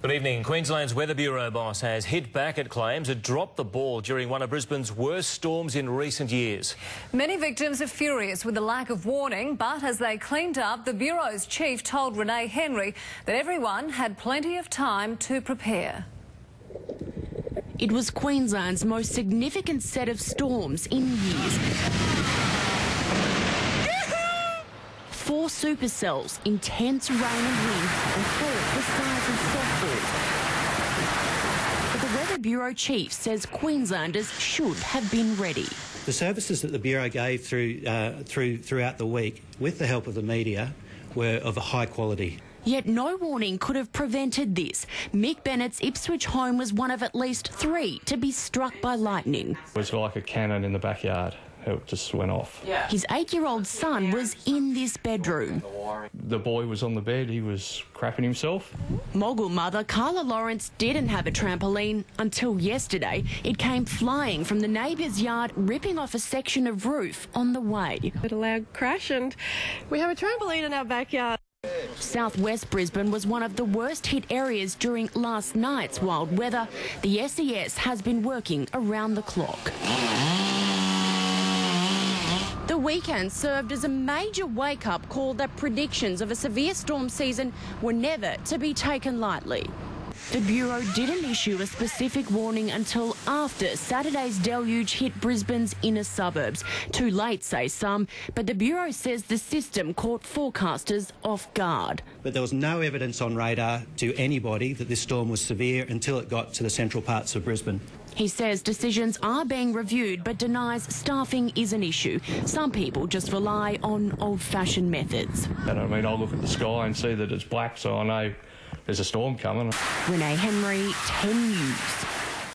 Good evening. Queensland's Weather Bureau boss has hit back at claims it dropped the ball during one of Brisbane's worst storms in recent years. Many victims are furious with the lack of warning, but as they cleaned up, the Bureau's chief told Renee Henry that everyone had plenty of time to prepare. It was Queensland's most significant set of storms in years. Four supercells, intense rain and wind, and four the size of softballs. But the Weather Bureau chief says Queenslanders should have been ready. The services that the Bureau gave through, uh, through, throughout the week, with the help of the media, were of a high quality. Yet no warning could have prevented this. Mick Bennett's Ipswich home was one of at least three to be struck by lightning. It was like a cannon in the backyard. It just went off. Yeah. His eight year old son was in this bedroom. The boy was on the bed, he was crapping himself. Moggill mother Carla Lawrence didn't have a trampoline until yesterday. It came flying from the neighbour's yard, ripping off a section of roof on the way. A loud crash, and we have a trampoline in our backyard. Southwest Brisbane was one of the worst hit areas during last night's wild weather. The SES has been working around the clock. Weekend served as a major wake up call that predictions of a severe storm season were never to be taken lightly. The Bureau didn't issue a specific warning until after Saturday's deluge hit Brisbane's inner suburbs. Too late, say some, but the Bureau says the system caught forecasters off guard. But there was no evidence on radar to anybody that this storm was severe until it got to the central parts of Brisbane. He says decisions are being reviewed but denies staffing is an issue. Some people just rely on old fashioned methods. And I mean, I'll look at the sky and see that it's black, so I know there's a storm coming. Renee Henry, 10 News.